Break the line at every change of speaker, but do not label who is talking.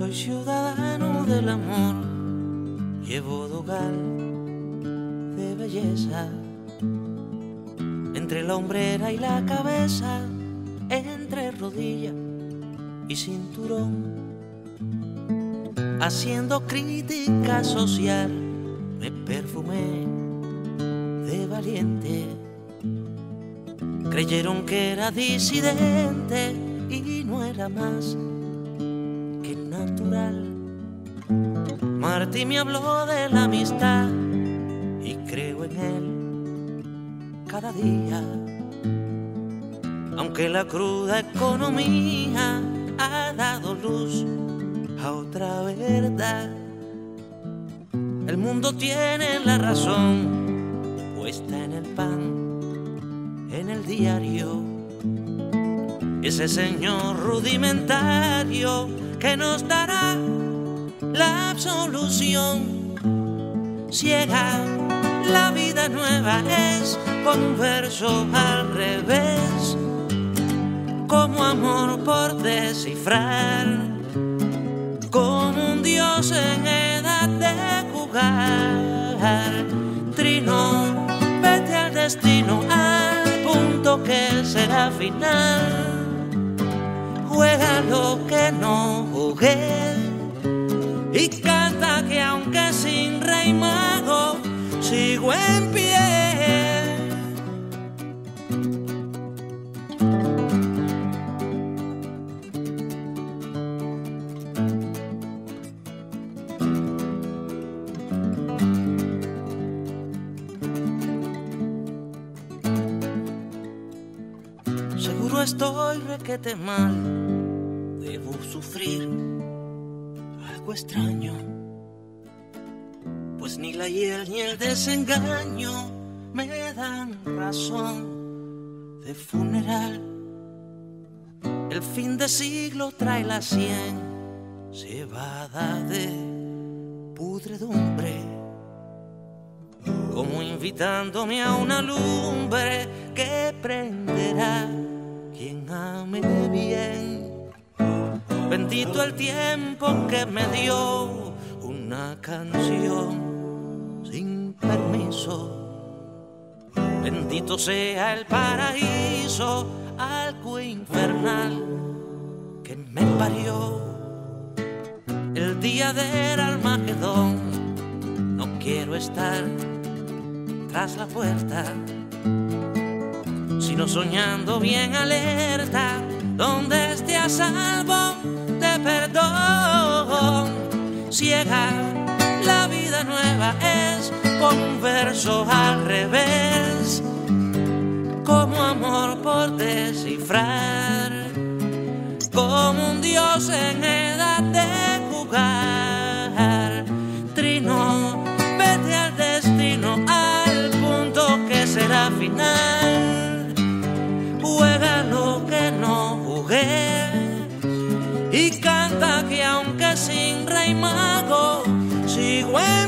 Soy ciudadano del amor, llevo dogal de belleza. Entre la hombrera y la cabeza, entre rodilla y cinturón, haciendo crítica social, me perfumé de valiente. Creyeron que era disidente y no era más natural. Martí me habló de la amistad y creo en él cada día. Aunque la cruda economía ha dado luz a otra verdad. El mundo tiene la razón puesta en el pan, en el diario. Ese señor rudimentario que nos dará la absolución ciega. La vida nueva es con un verso al revés, como amor por descifrar, como un dios en edad de jugar. Trino, vete al destino, al punto que será final. Juega lo que no jugué y canta que aunque sin rey mago sigo en pie. Seguro estoy requete mal, debo sufrir algo extraño, pues ni la hiel ni el desengaño me dan razón de funeral. El fin de siglo trae la cien cebada de pudredumbre, como invitándome a una lumbre que prenderá quien ame bien. Bendito el tiempo que me dio una canción sin permiso. Bendito sea el paraíso, algo infernal que me parió. El día del Armagedón, no quiero estar tras la puerta, sino soñando bien alerta, donde esté a salvo Ciega, la vida nueva es con un verso al revés, como amor por descifrar, como un dios en edad de jugar. Trino, vete al destino, al punto que será final. Juega lo que no jugué cuenta que aunque sin rey mago, sigo en